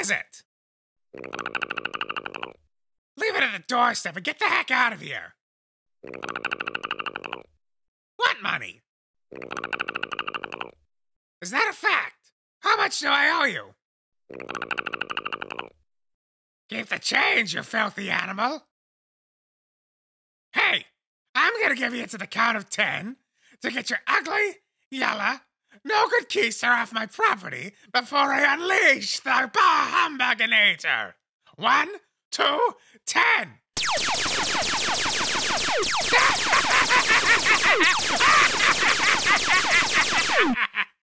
is it? Leave it at the doorstep and get the heck out of here. What money? Is that a fact? How much do I owe you? Keep the change, you filthy animal. Hey, I'm gonna give you to the count of ten to get your ugly, yellow, no good keys are off my property before I unleash the Bah Humbuginator. One, two, ten.